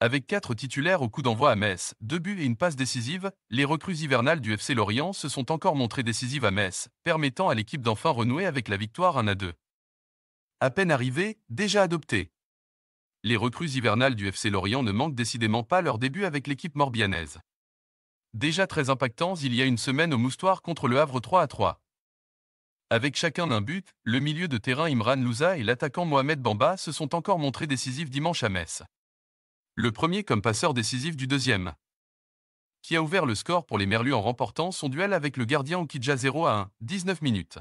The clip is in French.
Avec quatre titulaires au coup d'envoi à Metz, deux buts et une passe décisive, les recrues hivernales du FC Lorient se sont encore montrées décisives à Metz, permettant à l'équipe d'enfin renouer avec la victoire 1 à 2. À peine arrivée, déjà adoptée. Les recrues hivernales du FC Lorient ne manquent décidément pas leur début avec l'équipe morbianaise. Déjà très impactants il y a une semaine au Moustoir contre le Havre 3 à 3. Avec chacun un but, le milieu de terrain Imran Louza et l'attaquant Mohamed Bamba se sont encore montrés décisifs dimanche à Metz. Le premier comme passeur décisif du deuxième. Qui a ouvert le score pour les Merlus en remportant son duel avec le gardien Okidja 0 à 1, 19 minutes.